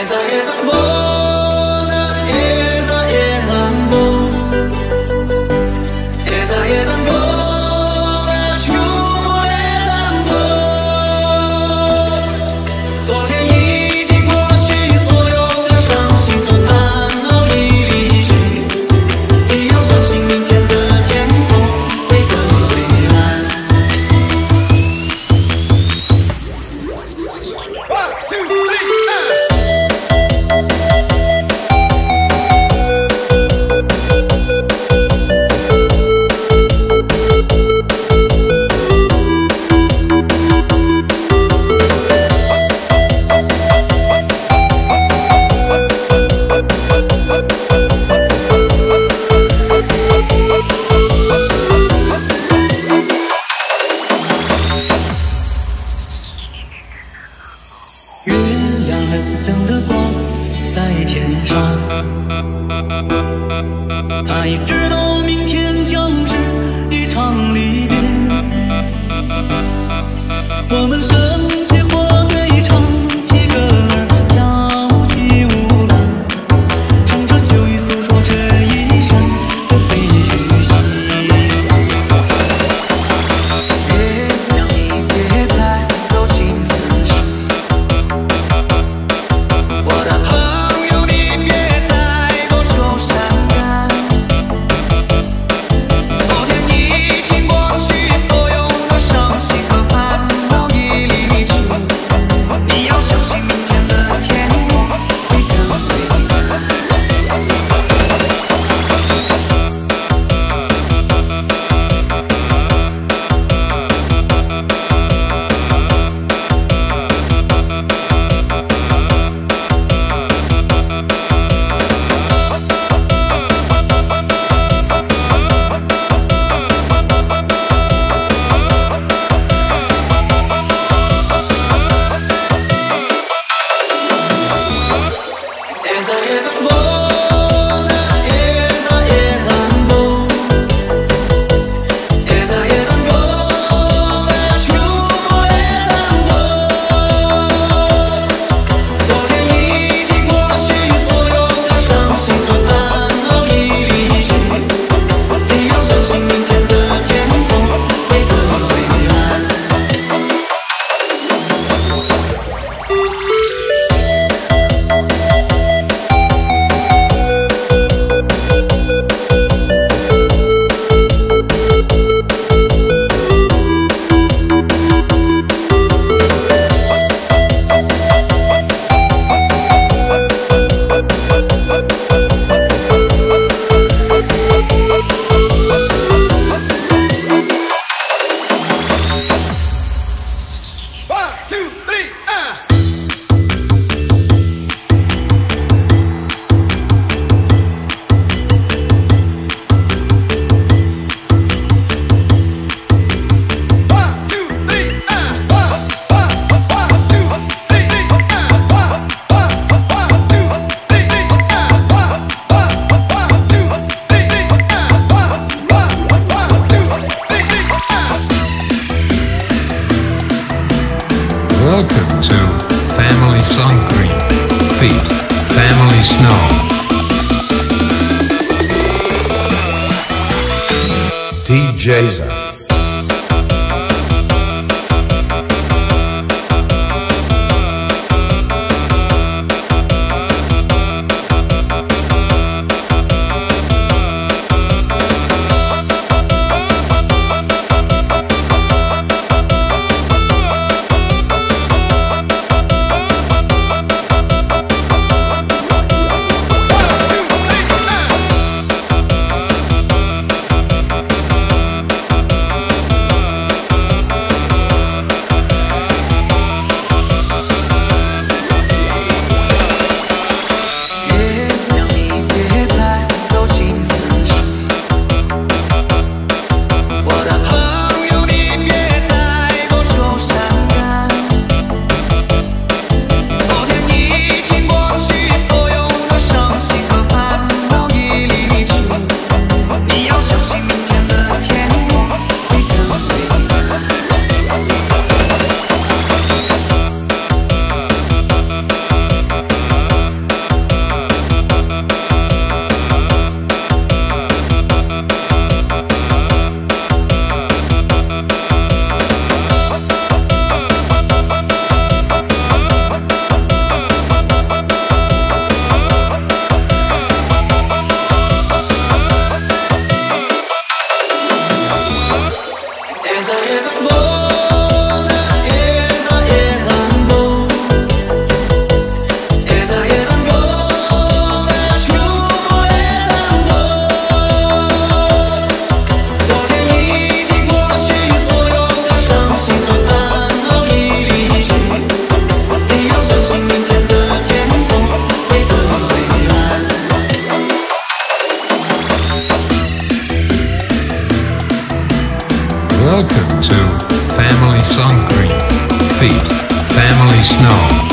Pensa, reza, amor So here's a Jason. Sun Family Snow.